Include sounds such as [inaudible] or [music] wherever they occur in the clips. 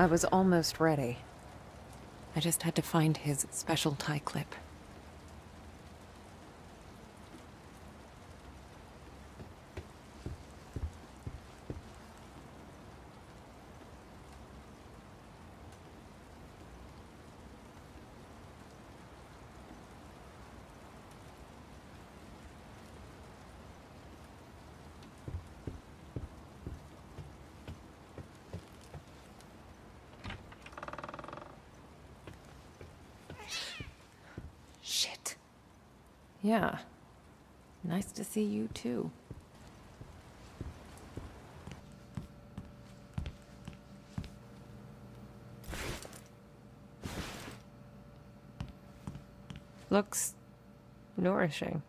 I was almost ready. I just had to find his special tie clip. Shit. Yeah. Nice to see you too. Looks nourishing.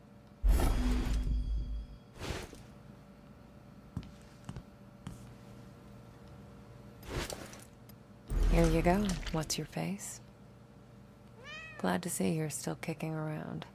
Here you go. What's your face? Glad to see you're still kicking around.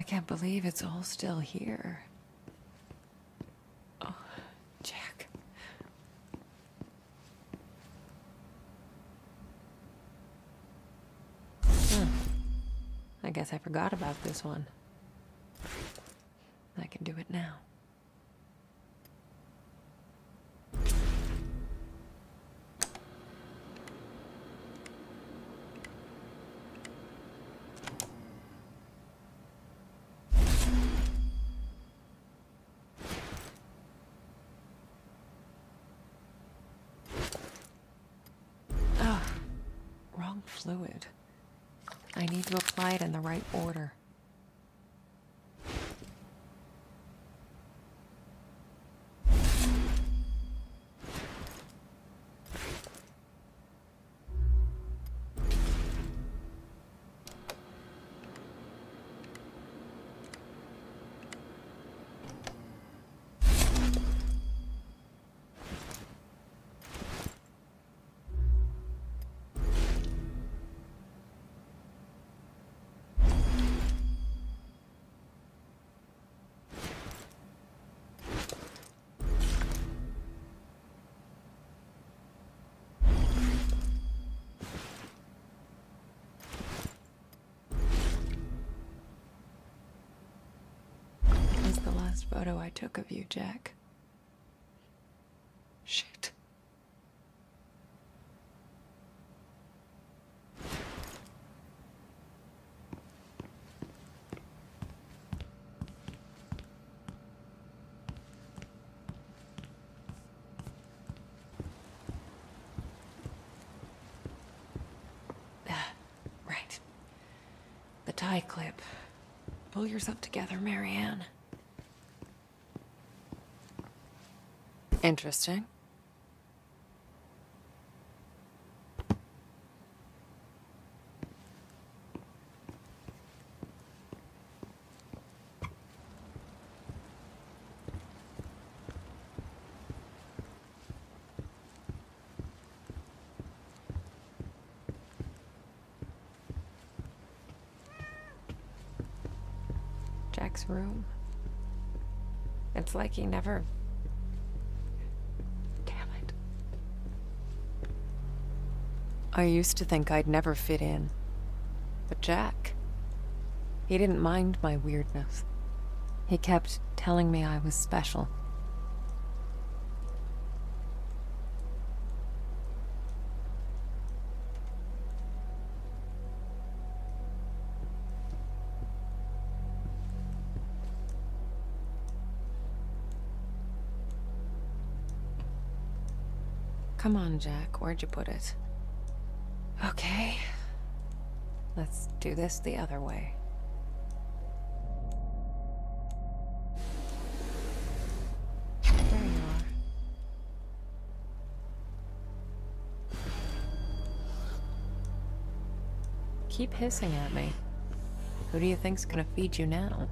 I can't believe it's all still here. Oh, Jack. Huh. I guess I forgot about this one. I can do it now. Fluid. I need to apply it in the right order. Photo I took of you, Jack. Shit. Ah, right. The tie clip. Pull yourself together, Marianne. Interesting. Jack's room. It's like he never. I used to think I'd never fit in. But Jack. He didn't mind my weirdness. He kept telling me I was special. Come on, Jack. Where'd you put it? Let's do this the other way. There you are. Keep hissing at me. Who do you think's gonna feed you now?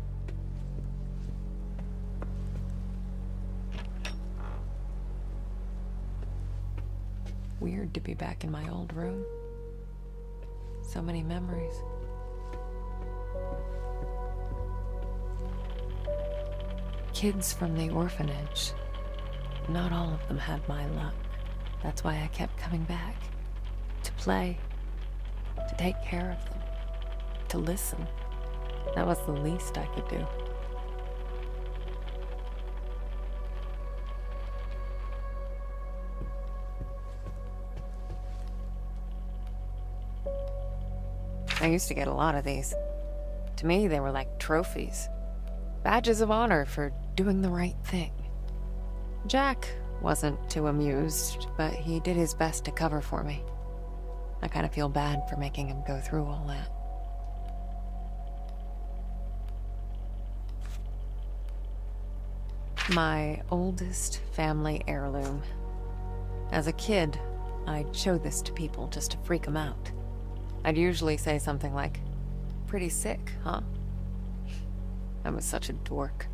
Weird to be back in my old room. So many memories. Kids from the orphanage. Not all of them had my luck. That's why I kept coming back. To play. To take care of them. To listen. That was the least I could do. I used to get a lot of these. To me, they were like trophies. Badges of honor for doing the right thing. Jack wasn't too amused, but he did his best to cover for me. I kind of feel bad for making him go through all that. My oldest family heirloom. As a kid, I'd show this to people just to freak them out. I'd usually say something like, Pretty sick, huh? I was such a dork.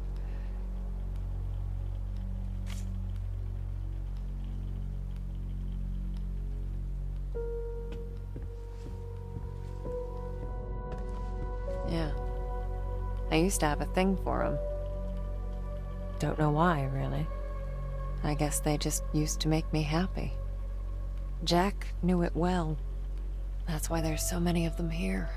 Yeah. I used to have a thing for him. Don't know why, really. I guess they just used to make me happy. Jack knew it well. That's why there's so many of them here.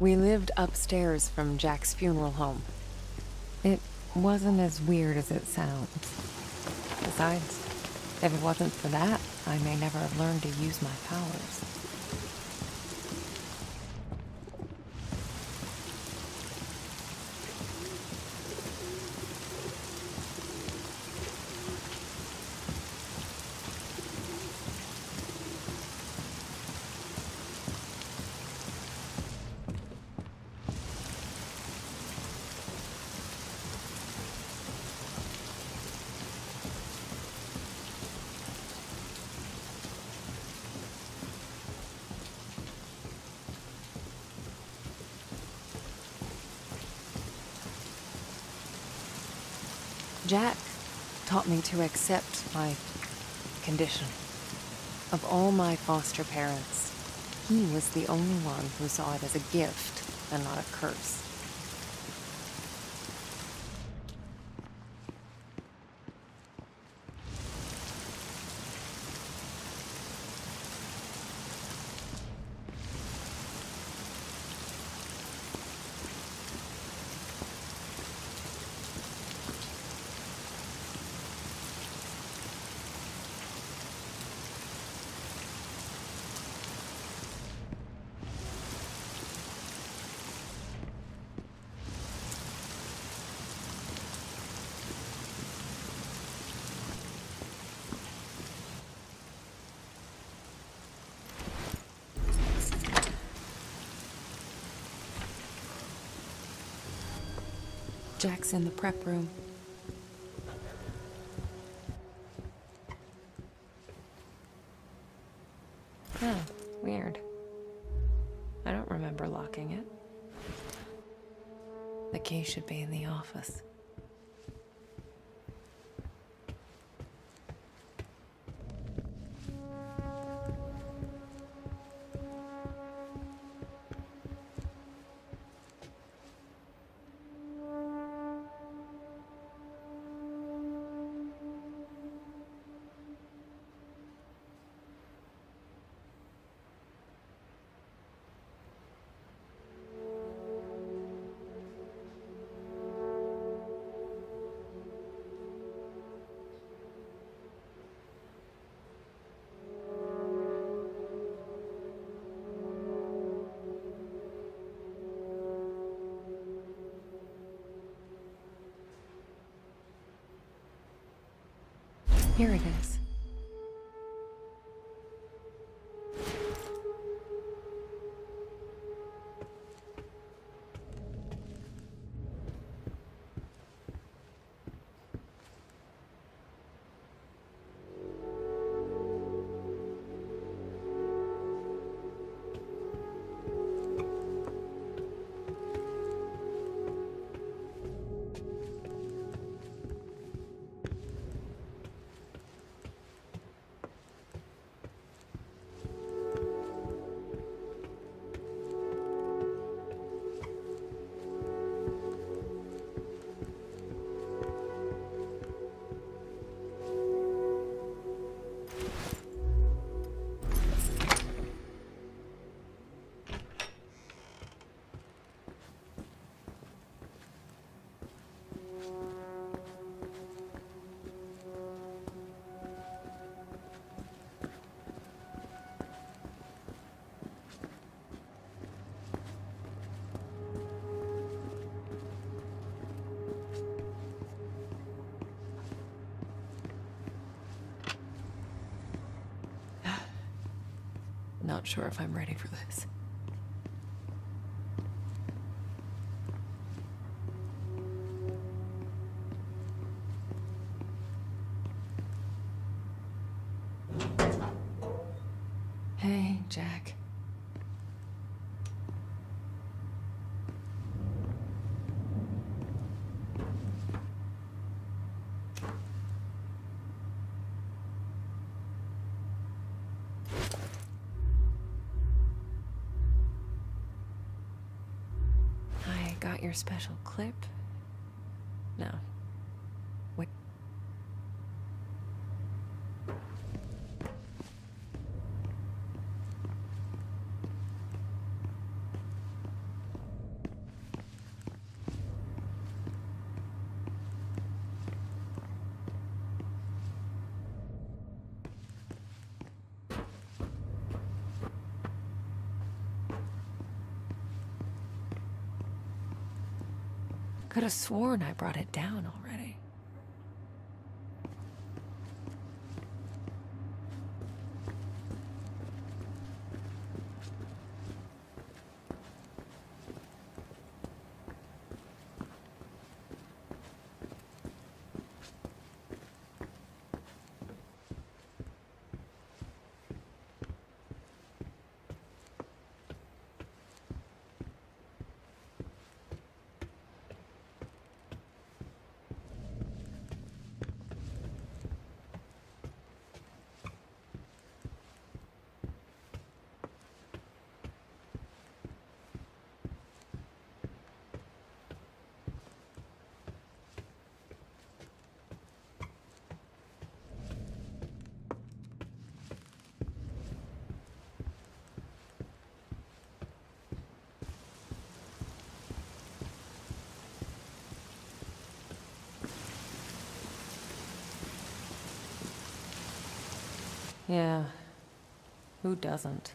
We lived upstairs from Jack's funeral home. It wasn't as weird as it sounds. Besides, if it wasn't for that, I may never have learned to use my powers. Jack taught me to accept my condition. Of all my foster parents, he was the only one who saw it as a gift and not a curse. Jack's in the prep room. Oh, weird. I don't remember locking it. The key should be in the office. Here it is. Not sure if I'm ready for this. Got your special clip. No. Could have sworn I brought it down already. Yeah. Who doesn't?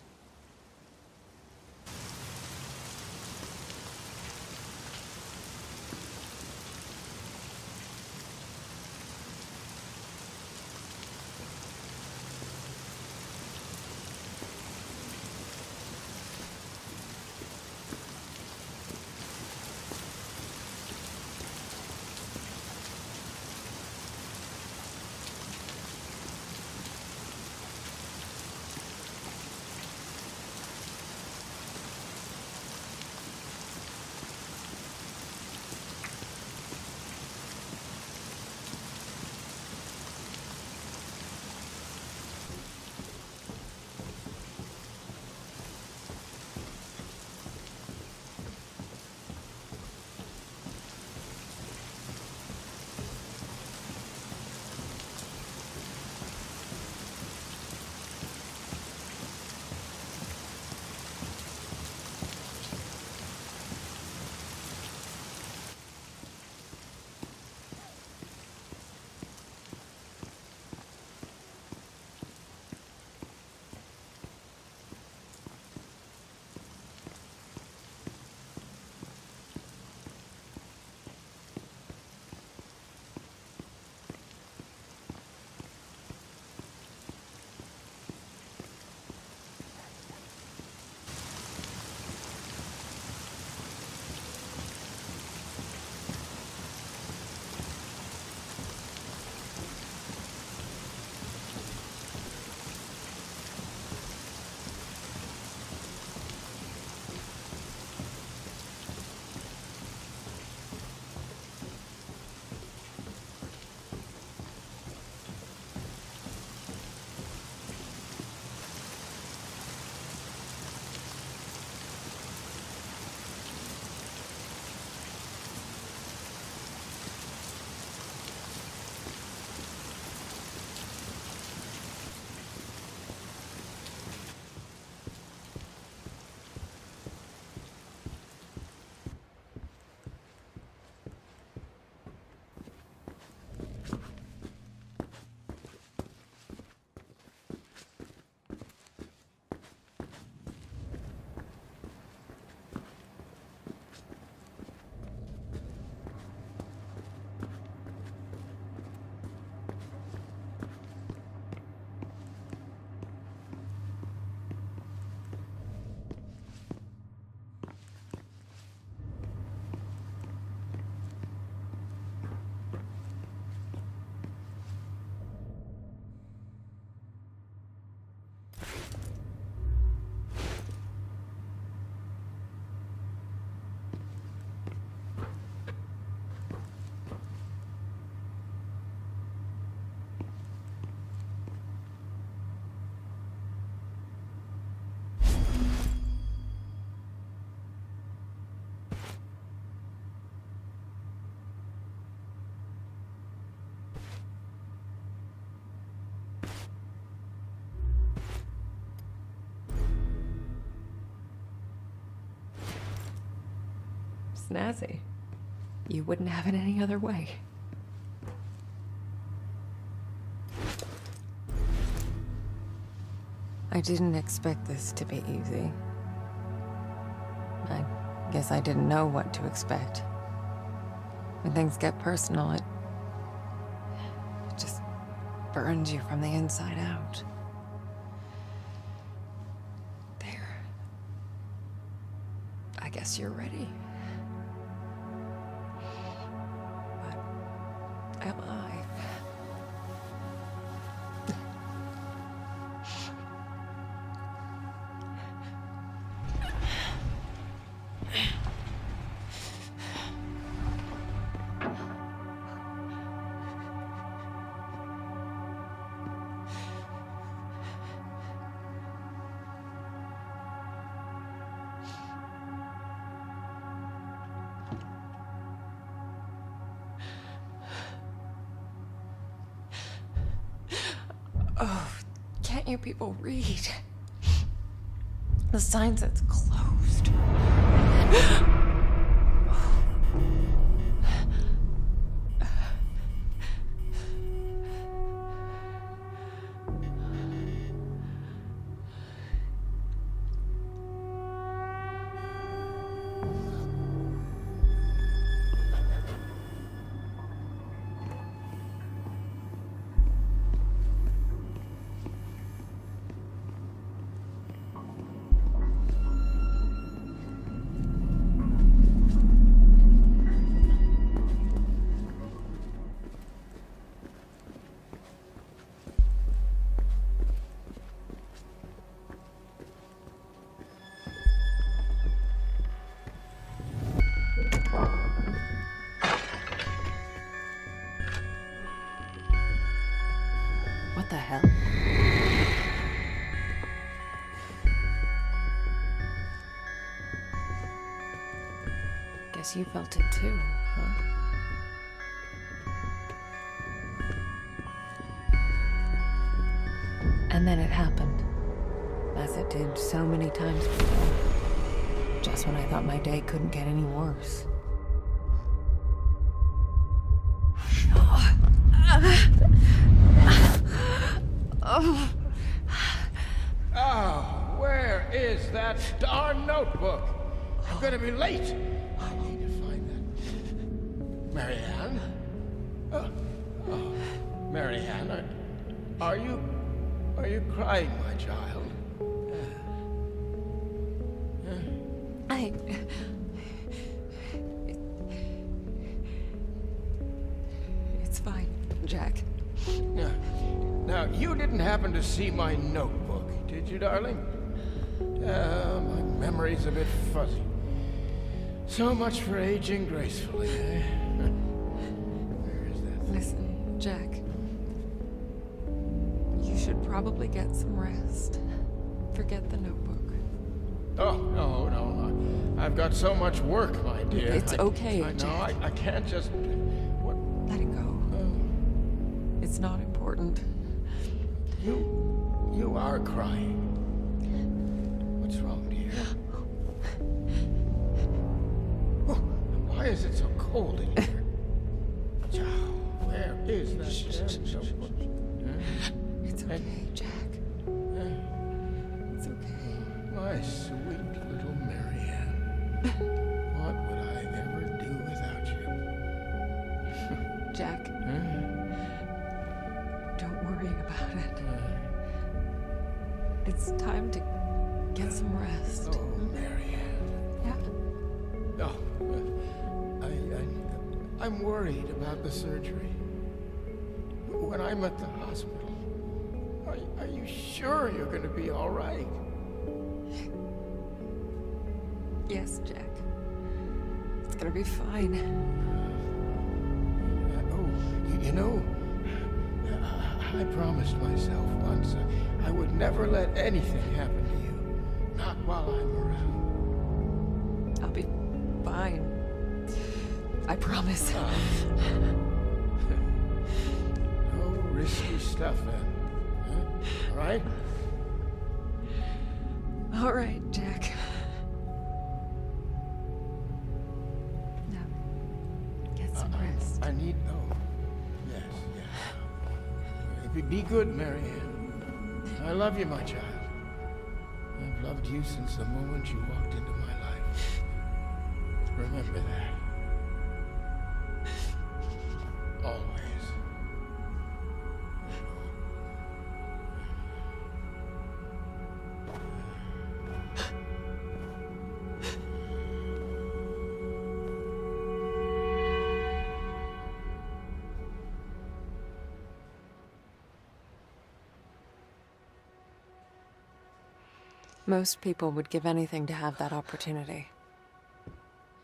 Snazzy. You wouldn't have it any other way. I didn't expect this to be easy. I guess I didn't know what to expect. When things get personal, it, it just burns you from the inside out. There. I guess you're ready. Can't you people read? The sign says closed. Guess you felt it too, huh? And then it happened. As it did so many times before. Just when I thought my day couldn't get any worse. Oh, where is that darn notebook? I'm gonna be late. I need to find that. Marianne? Oh, oh. Marianne, are, are you... Are you crying, my child? I. It's fine, Jack. Now, now, you didn't happen to see my notebook, did you, darling? Uh, my memory's a bit fuzzy. So much for aging gracefully, eh? Where is that? Listen, Jack. You should probably get some rest. Forget the notebook. Oh, no, no. I- I've got so much work, my dear. It's I- okay, I Jack. I, I can't just... What? Let it go. Oh, It's not important. you... You are crying. What's wrong, why is it so cold in here? Where is that damn notebook? Huh? It's Hey. okay, Jack. It's okay. My sweet little Marianne. What would I ever do without you? Jack, Huh? don't worry about it. Uh, It's time to get some rest. oh, Marianne. I'm worried about the surgery. When I'm at the hospital, are, are you sure you're going to be all right? Yes, Jack. It's gonna be fine. Uh, oh, you, you know, I, I promised myself once uh, I would never let anything happen to you. I promise. No risky stuff, then. Huh? All right? All right, Jack. best. I need. Oh, yes, yes. Be- Be good, Marianne. I love you, my child. I've loved you since the moment you walked into my life. Remember that. Most people would give anything to have that opportunity.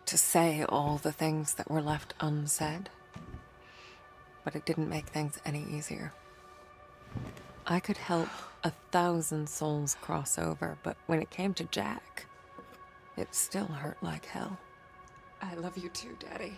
To say all the things that were left unsaid. But it didn't make things any easier. I could help a thousand souls cross over, but when it came to Jack, it still hurt like hell. I love you too, Daddy.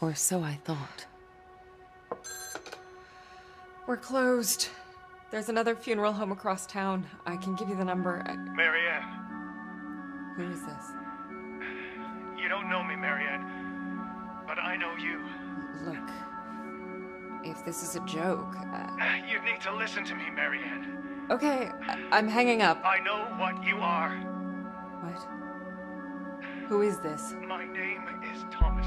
Or so I thought. We're closed. There's another funeral home across town. I can give you the number. I- Marianne, Who is this? you don't know me, Marianne, but I know you. Look, if this is a joke. Uh, [sighs] You need to listen to me, Marianne. okay, I- I'm hanging up. I know what you are. What? Who is this? My name is Thomas.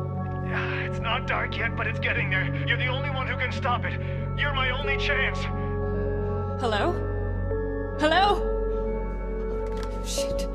Ah, [sighs] It's not dark yet, but it's getting there. You're the only one who can stop it. You're my only chance. Hello? Hello? Shit.